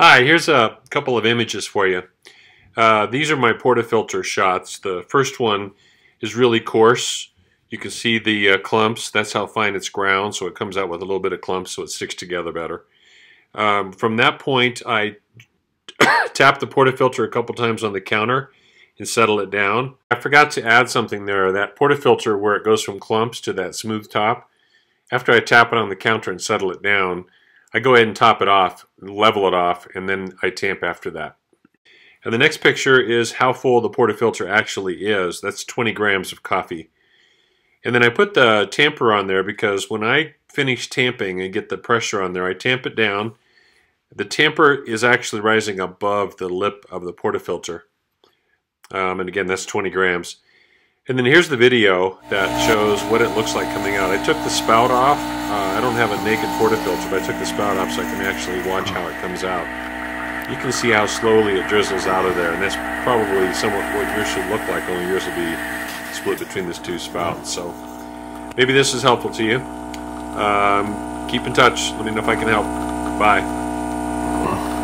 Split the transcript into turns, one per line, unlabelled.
Hi, here's a couple of images for you. Uh, these are my portafilter shots. The first one is really coarse. You can see the uh, clumps. That's how fine it's ground, so it comes out with a little bit of clumps so it sticks together better. Um, from that point, I tap the portafilter a couple times on the counter and settle it down. I forgot to add something there. That portafilter where it goes from clumps to that smooth top, after I tap it on the counter and settle it down, I go ahead and top it off, level it off, and then I tamp after that. And the next picture is how full the portafilter actually is. That's 20 grams of coffee. And then I put the tamper on there because when I finish tamping and get the pressure on there, I tamp it down. The tamper is actually rising above the lip of the portafilter. Um, and again, that's 20 grams. And then here's the video that shows what it looks like coming out. I took the spout off. Uh, I don't have a naked portafilter, but I took the spout off so I can actually watch how it comes out. You can see how slowly it drizzles out of there, and that's probably somewhat what yours should look like, only yours will be split between these two spouts. So maybe this is helpful to you. Um, keep in touch. Let me know if I can help. Bye.